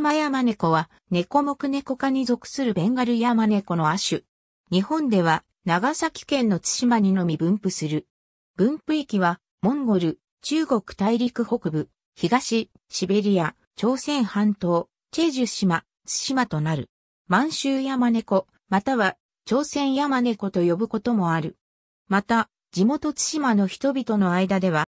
島ヤマネコは猫目猫科に属するベンガルヤマネコの亜種。日本では長崎県の津島にのみ分布する。分布域はモンゴル、中国大陸北部、東、シベリア、朝鮮半島、チェジュ島、津島となる。満州ヤマネコ、または朝鮮ヤマネコと呼ぶこともある。また、地元津島の人々の間では、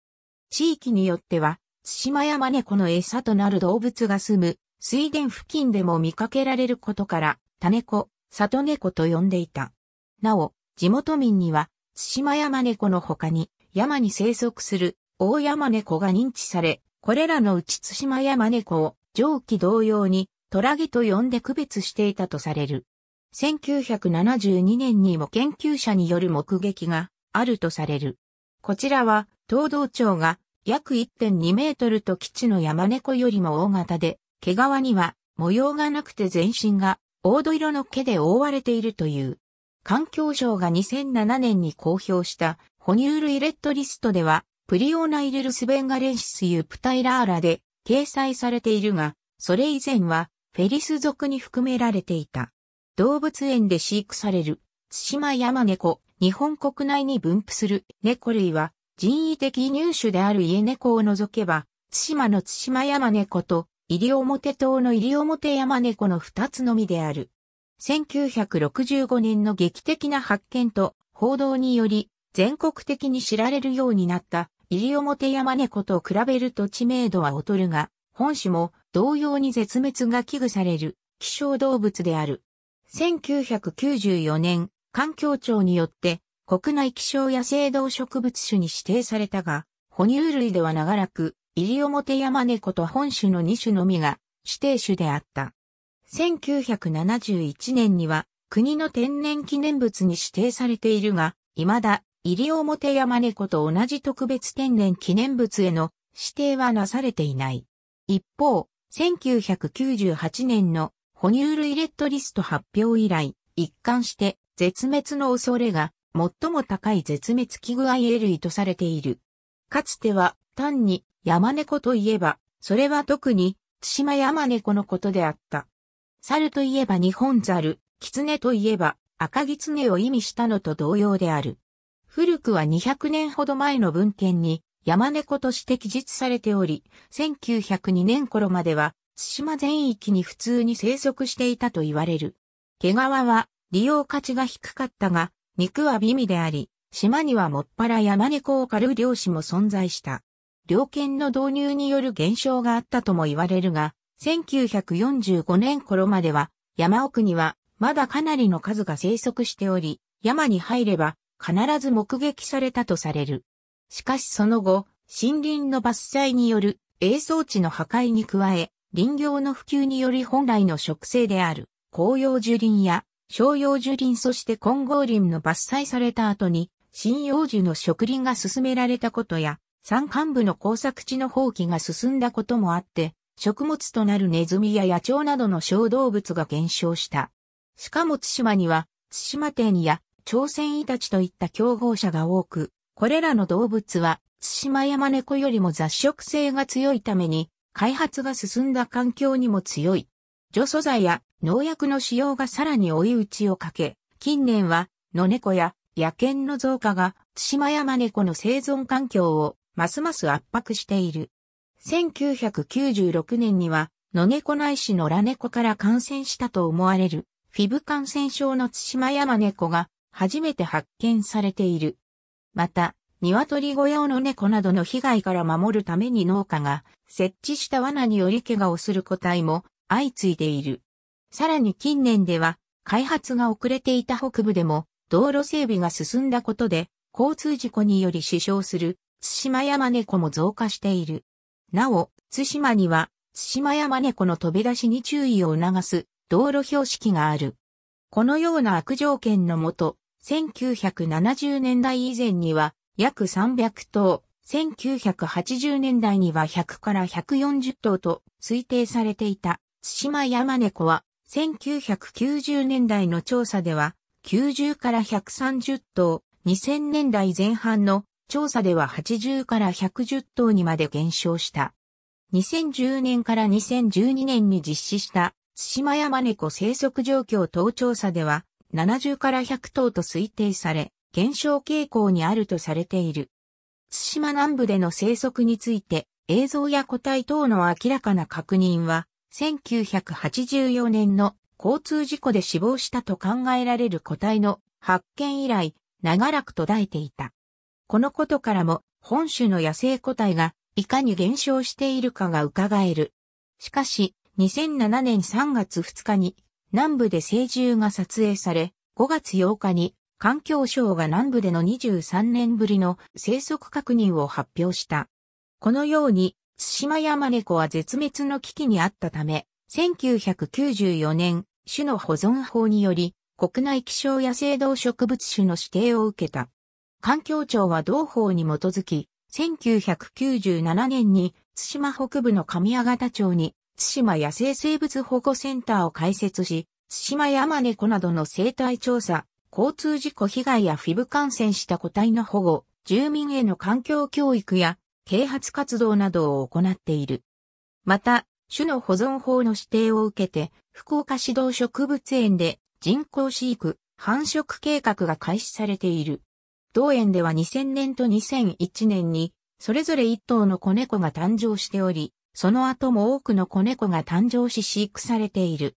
地域によっては、津島ヤマネコの餌となる動物が住む水田付近でも見かけられることから、タネコ、里猫と呼んでいた。なお、地元民には、津島山猫の他に、山に生息する大山猫が認知され、これらのうち津島山猫を上記同様にトラゲと呼んで区別していたとされる。1972年にも研究者による目撃があるとされる。こちらは、東道町が約1.2メートルと基地の山猫よりも大型で、毛皮には模様がなくて全身が黄土色の毛で覆われているという。環境省が2007年に公表した哺乳類レッドリストでは、プリオナイルルスベンガレンシスユプタイラーラで掲載されているが、それ以前はフェリス属に含められていた。動物園で飼育される、ツシマヤマネコ、日本国内に分布する猫類は、人為的入種である家猫を除けば、ツシマのツシマヤマネコと西表島の西表山猫の二つのみである。1965年の劇的な発見と報道により全国的に知られるようになった西表山猫と比べると知名度は劣るが、本種も同様に絶滅が危惧される希少動物である。1994年、環境庁によって国内希少野生動植物種に指定されたが、哺乳類では長らく西表山猫と本種の2種のみが指定種であった。1971年には国の天然記念物に指定されているが、未だ西表山猫と同じ特別天然記念物への指定はなされていない。一方、1998年の哺乳類レッドリスト発表以来、一貫して絶滅の恐れが最も高い絶滅危惧 IA 類とされている。かつては単に山猫といえば、それは特に、津島山猫のことであった。猿といえば日本猿、狐といえば赤狐を意味したのと同様である。古くは200年ほど前の文献に山猫として記述されており、1902年頃までは津島全域に普通に生息していたと言われる。毛皮は利用価値が低かったが、肉は美味であり、島にはもっぱら山猫を狩る漁師も存在した。猟犬の導入による減少があったとも言われるが、1945年頃までは山奥にはまだかなりの数が生息しており、山に入れば必ず目撃されたとされる。しかしその後、森林の伐採による営草地の破壊に加え、林業の普及により本来の植生である紅葉樹林や商用樹林そして混合林の伐採された後に針葉樹の植林が進められたことや山間部の工作地の放棄が進んだこともあって、食物となるネズミや野鳥などの小動物が減少した。しかも津島には、津島店や朝鮮イタチといった競合者が多く、これらの動物は津島山猫よりも雑食性が強いために、開発が進んだ環境にも強い。除素材や農薬の使用がさらに追い打ちをかけ、近年は野猫や野犬の増加が津島山猫の生存環境をますます圧迫している。1996年には、野猫内視のラ猫から感染したと思われる、フィブ感染症の津島山猫が初めて発見されている。また、鶏小屋の猫などの被害から守るために農家が設置した罠により怪我をする個体も相次いでいる。さらに近年では開発が遅れていた北部でも道路整備が進んだことで交通事故により死傷する津島山猫も増加している。なお、津島には、津島山猫の飛び出しに注意を促す道路標識がある。このような悪条件のもと、1970年代以前には約300頭、1980年代には100から140頭と推定されていた津島山猫は1990年代の調査では90から130頭、2000年代前半の調査では80から110頭にまで減少した。2010年から2012年に実施した津島山猫生息状況等調査では70から100頭と推定され、減少傾向にあるとされている。津島南部での生息について映像や個体等の明らかな確認は1984年の交通事故で死亡したと考えられる個体の発見以来長らく途絶えていた。このことからも本種の野生個体がいかに減少しているかが伺える。しかし、2007年3月2日に南部で成獣が撮影され、5月8日に環境省が南部での23年ぶりの生息確認を発表した。このように、津島山猫は絶滅の危機にあったため、1994年、種の保存法により、国内希少野生動植物種の指定を受けた。環境庁は同法に基づき、1997年に津島北部の上阿方町に津島野生生物保護センターを開設し、津島山猫などの生態調査、交通事故被害やフィブ感染した個体の保護、住民への環境教育や啓発活動などを行っている。また、種の保存法の指定を受けて、福岡市道植物園で人工飼育、繁殖計画が開始されている。同園では2000年と2001年に、それぞれ1頭の子猫が誕生しており、その後も多くの子猫が誕生し飼育されている。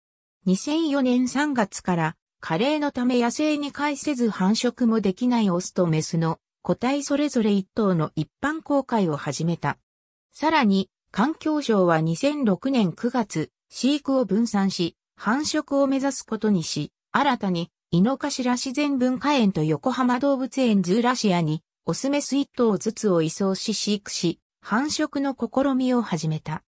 2004年3月から、加齢のため野生に介せず繁殖もできないオスとメスの個体それぞれ1頭の一般公開を始めた。さらに、環境省は2006年9月、飼育を分散し、繁殖を目指すことにし、新たに井の頭自然文化園と横浜動物園ズーラシアに、オスメス一頭ずつを移送し飼育し、繁殖の試みを始めた。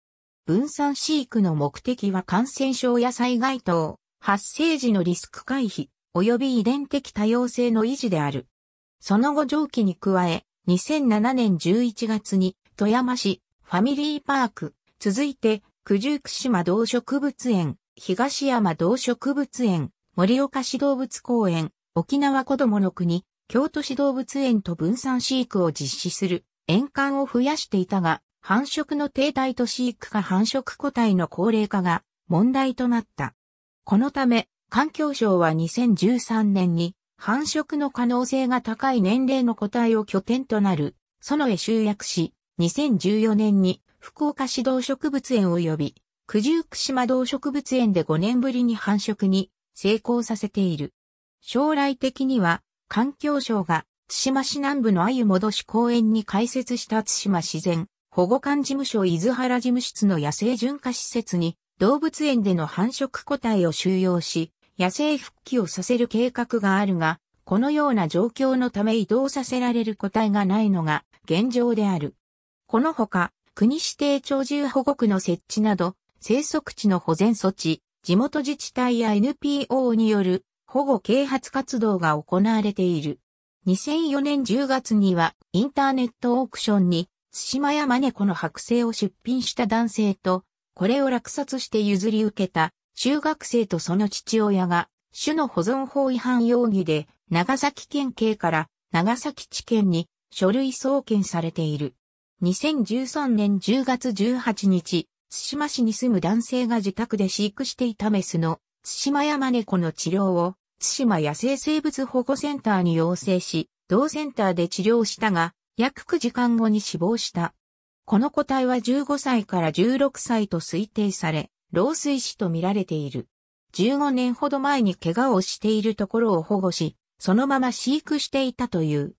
分散飼育の目的は感染症や災害等、発生時のリスク回避、及び遺伝的多様性の維持である。その後上記に加え、2007年11月に富山市ファミリーパーク、続いて九十九島動植物園、東山動植物園、盛岡市動物公園、沖縄子供の国、京都市動物園と分散飼育を実施する、円環を増やしていたが、繁殖の停滞と飼育か繁殖個体の高齢化が問題となった。このため、環境省は2013年に繁殖の可能性が高い年齢の個体を拠点となる、園へ集約し、2014年に福岡市動植物園及び九十九島動植物園で5年ぶりに繁殖に成功させている。将来的には、環境省が、津島市南部の鮎戻し公園に開設した津島自然保護官事務所伊豆原事務室の野生巡回施設に、動物園での繁殖個体を収容し、野生復帰をさせる計画があるが、このような状況のため移動させられる個体がないのが現状である。このほか、国指定鳥獣保護区の設置など、生息地の保全措置、地元自治体や NPO による保護啓発活動が行われている。2004年10月にはインターネットオークションに津島山猫の剥製を出品した男性と、これを落札して譲り受けた中学生とその父親が種の保存法違反容疑で長崎県警から長崎地検に書類送検されている。2013年10月18日、津島市に住む男性が自宅で飼育していたメスの津島山猫の治療を津島野生生物保護センターに要請し、同センターで治療したが、約9時間後に死亡した。この個体は15歳から16歳と推定され、老衰死と見られている。15年ほど前に怪我をしているところを保護し、そのまま飼育していたという。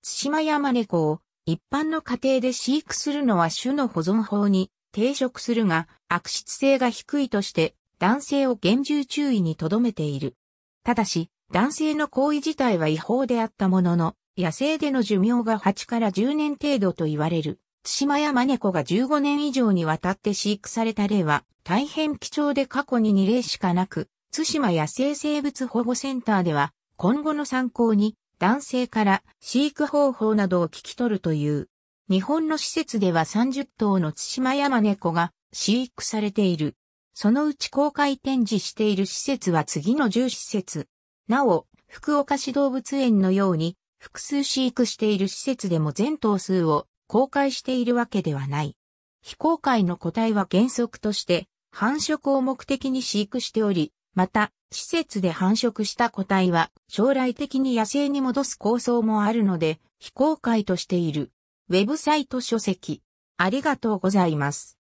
津島山猫を一般の家庭で飼育するのは種の保存法に抵触するが、悪質性が低いとして、男性を厳重注意に留めている。ただし、男性の行為自体は違法であったものの、野生での寿命が8から10年程度と言われる。津島山猫が15年以上にわたって飼育された例は、大変貴重で過去に2例しかなく、津島野生生物保護センターでは、今後の参考に、男性から飼育方法などを聞き取るという。日本の施設では30頭のツシマヤマネコが飼育されている。そのうち公開展示している施設は次の10施設。なお、福岡市動物園のように複数飼育している施設でも全頭数を公開しているわけではない。非公開の個体は原則として繁殖を目的に飼育しており、また、施設で繁殖した個体は将来的に野生に戻す構想もあるので非公開としている。ウェブサイト書籍。ありがとうございます。